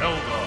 Zelda.